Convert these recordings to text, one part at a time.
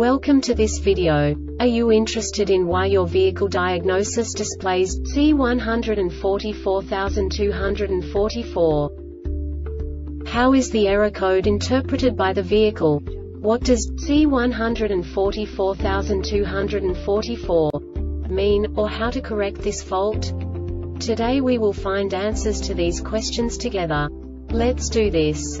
Welcome to this video. Are you interested in why your vehicle diagnosis displays C144244? How is the error code interpreted by the vehicle? What does C144244 mean, or how to correct this fault? Today we will find answers to these questions together. Let's do this.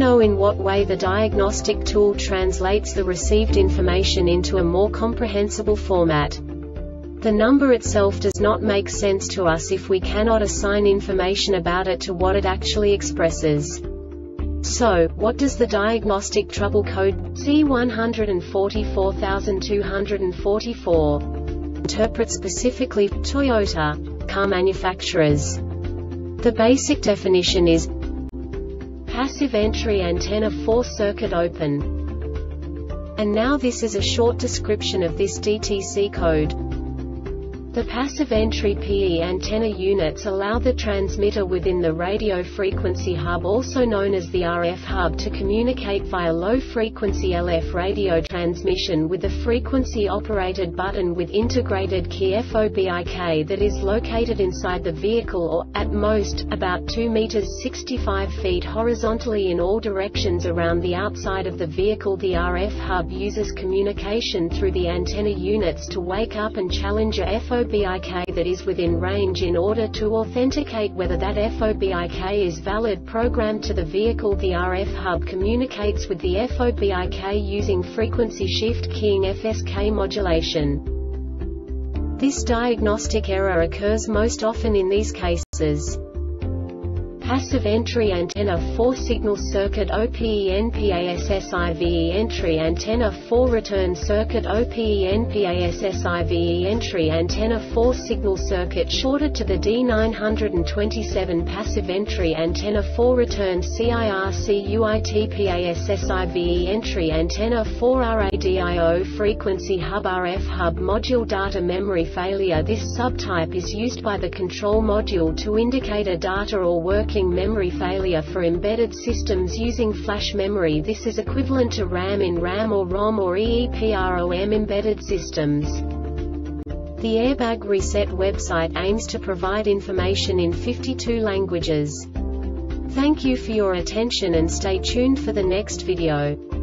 know in what way the diagnostic tool translates the received information into a more comprehensible format. The number itself does not make sense to us if we cannot assign information about it to what it actually expresses. So, what does the diagnostic trouble code C144244 interpret specifically Toyota car manufacturers? The basic definition is Passive entry antenna 4 circuit open. And now this is a short description of this DTC code. The passive entry PE antenna units allow the transmitter within the radio frequency hub also known as the RF hub to communicate via low-frequency LF radio transmission with a frequency-operated button with integrated key FOBIK that is located inside the vehicle or, at most, about 2 meters 65 feet horizontally in all directions around the outside of the vehicle. The RF hub uses communication through the antenna units to wake up and challenge a FOBIK FOBIK that is within range in order to authenticate whether that FOBIK is valid programmed to the vehicle. The RF hub communicates with the FOBIK using frequency shift keying FSK modulation. This diagnostic error occurs most often in these cases passive entry antenna 4 signal circuit open OPENPASSIVE entry antenna 4 return circuit open OPENPASSIVE entry antenna 4 signal circuit shorted to the D927 passive entry antenna 4 return circuit CIRCUITPASSIVE entry antenna 4 RADIO frequency hub RF hub module data memory failure. This subtype is used by the control module to indicate a data or working memory failure for embedded systems using flash memory This is equivalent to RAM in RAM or ROM or EEPROM embedded systems. The Airbag Reset website aims to provide information in 52 languages. Thank you for your attention and stay tuned for the next video.